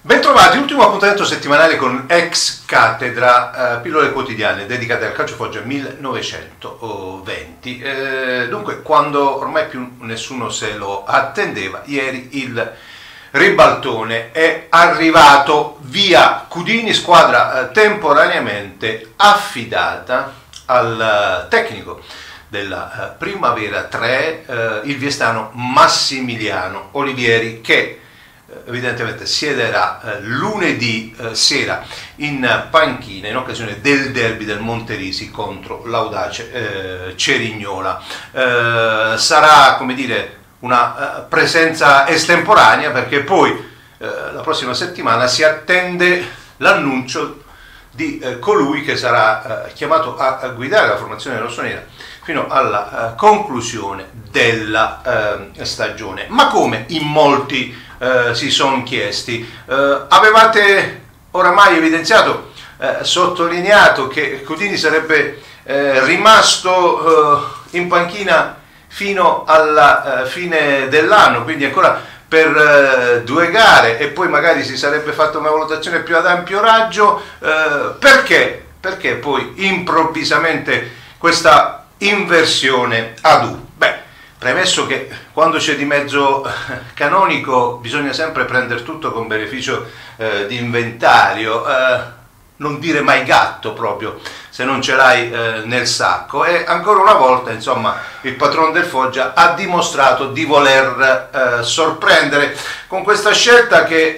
Bentrovati, ultimo appuntamento settimanale con Ex Cattedra, eh, pillole quotidiane dedicate al calcio Foggia 1920. Eh, dunque, quando ormai più nessuno se lo attendeva, ieri il ribaltone è arrivato via Cudini, squadra eh, temporaneamente affidata al eh, tecnico della eh, Primavera 3, eh, il viestano Massimiliano Olivieri, che evidentemente siederà eh, lunedì eh, sera in panchina in occasione del derby del Monterisi contro l'Audace eh, Cerignola. Eh, sarà, come dire, una eh, presenza estemporanea perché poi eh, la prossima settimana si attende l'annuncio di colui che sarà chiamato a, a, guidare la formazione rossonera fino alla conclusione della stagione. Ma come in molti eh, si sono chiesti. Eh, avevate oramai evidenziato, eh, sottolineato che Cudini sarebbe eh, rimasto eh, in panchina fino alla fine dell'anno, quindi ancora per due gare e poi magari si sarebbe fatta una valutazione più ad ampio raggio. perché? Perché poi improvvisamente questa inversione ad U? Beh, Premesso che quando c'è di mezzo canonico bisogna sempre prendere tutto con beneficio eh, di inventario, eh, non dire mai gatto proprio se non ce l'hai eh, nel sacco e ancora una volta insomma il patron del Foggia ha dimostrato di voler eh, sorprendere con questa scelta che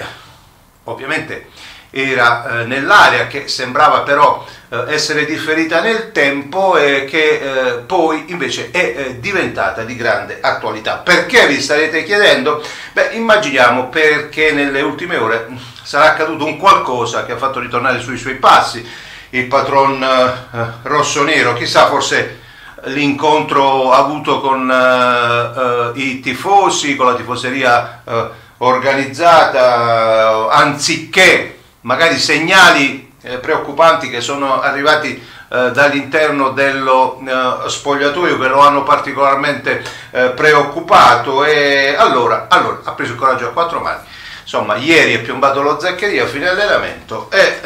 ovviamente era eh, nell'area che sembrava però eh, essere differita nel tempo e che eh, poi invece è eh, diventata di grande attualità. Perché vi starete chiedendo? Beh, immaginiamo perché nelle ultime ore sarà accaduto un qualcosa che ha fatto ritornare sui suoi passi il patron eh, rosso-nero, chissà forse l'incontro avuto con uh, uh, i tifosi, con la tifoseria uh, organizzata, anziché magari segnali eh, preoccupanti che sono arrivati eh, dall'interno dello eh, spogliatoio che lo hanno particolarmente eh, preoccupato e allora, allora ha preso il coraggio a quattro mani. Insomma, ieri è piombato lo Zaccheria a fine allenamento e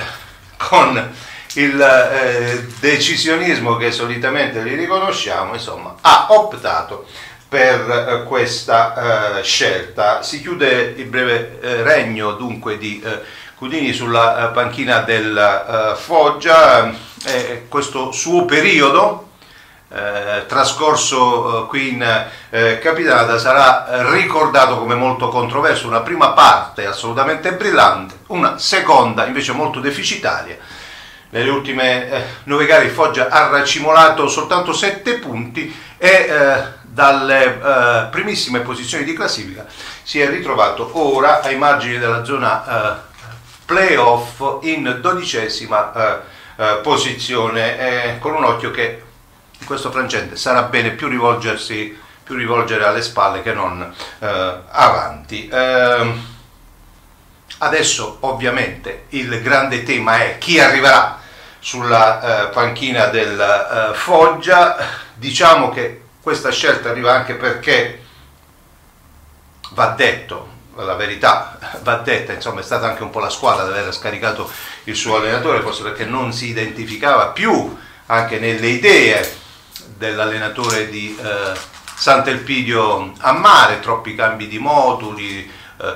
con il eh, decisionismo che solitamente gli riconosciamo, insomma, ha optato per eh, questa scelta. Si chiude il breve regno dunque di Cudini sulla eh, panchina del Foggia, eh, questo suo periodo eh, trascorso eh, qui in eh, sarà ricordato come molto controverso, una prima parte assolutamente brillante, una seconda invece molto deficitaria. Nelle ultime nove gare il Foggia ha racimolato soltanto sette punti e dalle primissime posizioni di classifica si è ritrovato ora ai margini della zona playoff in dodicesima eh, eh, posizione, eh, con un occhio che in questo frangente sarà bene più rivolgersi più rivolgere alle spalle che non eh, avanti. Ehm, adesso ovviamente il grande tema è chi arriverà sulla eh, panchina del eh, Foggia, diciamo che questa scelta arriva anche perché va detto la verità va detta, insomma è stata anche un po' la squadra ad aver scaricato il suo allenatore, forse perché non si identificava più anche nelle idee dell'allenatore di eh, Sant'Elpidio a mare, troppi cambi di moduli, eh,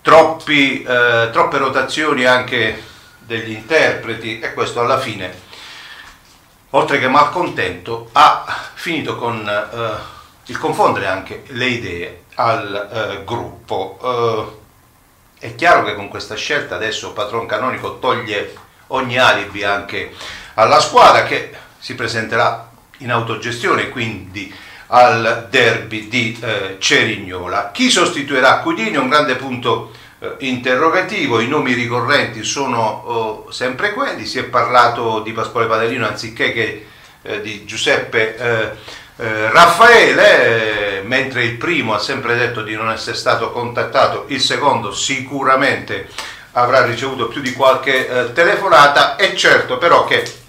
troppi, eh, troppe rotazioni anche degli interpreti e questo alla fine, oltre che malcontento, ha finito con eh, il confondere anche le idee al eh, gruppo. Eh, è chiaro che con questa scelta adesso Patron Canonico toglie ogni alibi anche alla squadra che si presenterà in autogestione, quindi al derby di eh, Cerignola. Chi sostituirà Cudini è un grande punto eh, interrogativo, i nomi ricorrenti sono oh, sempre quelli, si è parlato di Pasquale Padellino anziché che eh, di Giuseppe eh, eh, Raffaele, mentre il primo ha sempre detto di non essere stato contattato, il secondo sicuramente avrà ricevuto più di qualche eh, telefonata. È certo però che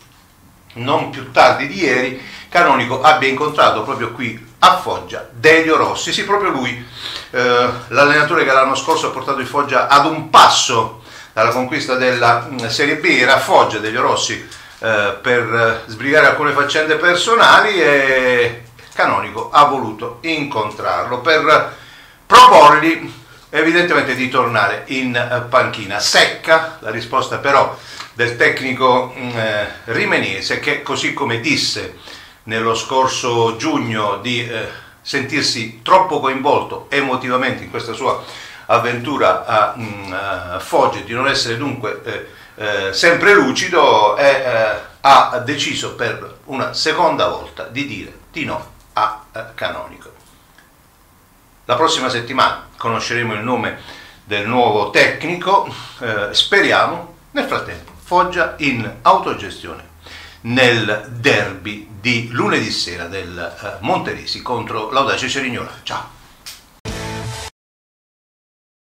non più tardi di ieri Canonico abbia incontrato proprio qui a Foggia Delio Rossi, sì proprio lui, eh, l'allenatore che l'anno scorso ha portato il Foggia ad un passo dalla conquista della mm, Serie B, era a Foggia Delio Rossi eh, per sbrigare alcune faccende personali e Canonico ha voluto incontrarlo per proporgli evidentemente di tornare in eh, panchina. Secca la risposta però del tecnico mm, eh, rimeniese che così come disse nello scorso giugno di eh, sentirsi troppo coinvolto emotivamente in questa sua avventura a, mm, a Foggia, di non essere dunque eh, eh, sempre lucido, eh, ha deciso per una seconda volta di dire di no a Canonico. La prossima settimana conosceremo il nome del nuovo tecnico, eh, speriamo nel frattempo Foggia in autogestione nel derby di lunedì sera del eh, Monterisi contro l'Audace Cerignola. Ciao!